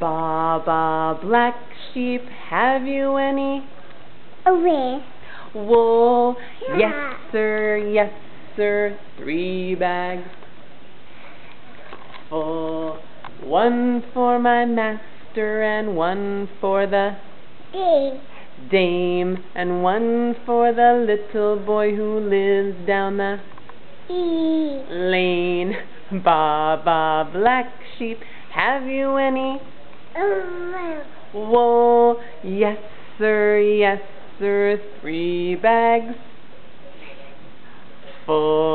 Ba ba black sheep, have you any Away. wool? Yeah. Yes, sir, yes, sir, three bags full. One for my master and one for the D. dame and one for the little boy who lives down the E. lane. Ba ba black sheep, have you any Away. wool? Yes, sir, yes, sir, three bags full.